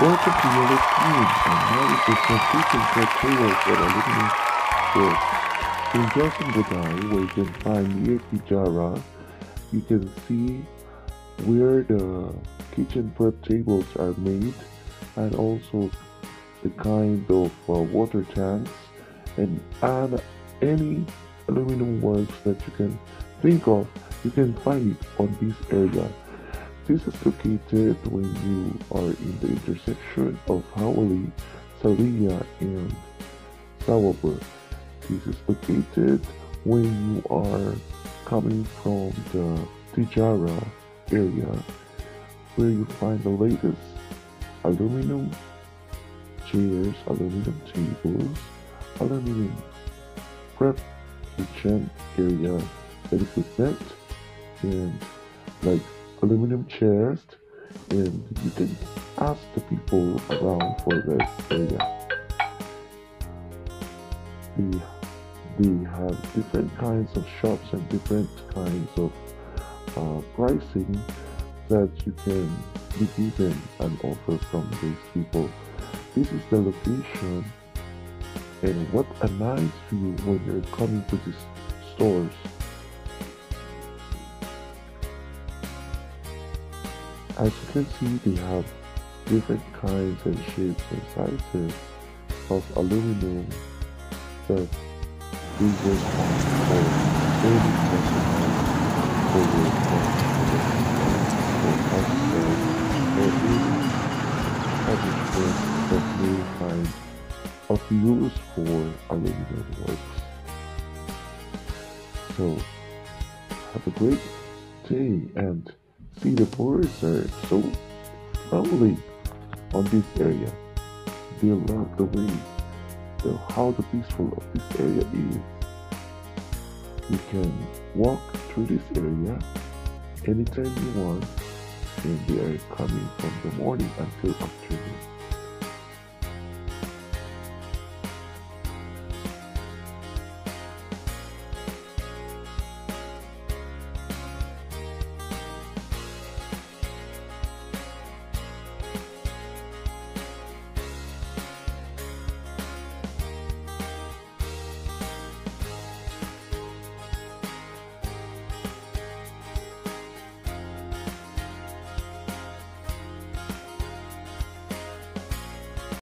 Welcome to Yellow Cube, and now is the completion criteria for aluminum work. In Johnson Budai, you can find near Kijara, you can see where the kitchen prep tables are made and also the kind of uh, water tanks and add any aluminum works that you can think of. You can find it on this area this is located when you are in the intersection of Hawali, Salia and Sawabur. This is located when you are coming from the Tijara area where you find the latest aluminum chairs, aluminum tables, aluminum prep kitchen area and equipment and like aluminum chairs and you can ask the people around for this area. They, they have different kinds of shops and different kinds of uh, pricing that you can be given an offer from these people. This is the location and what a nice view when you're coming to these stores. As you can see, they have different kinds and shapes and sizes of aluminum that we will for any customer for your or customer or any establishment that find of use for aluminum works. So, have a great day and see the birds are so lovely on this area. They love the way, the, how the peaceful of this area is. You can walk through this area anytime you want and they are coming from the morning until afternoon.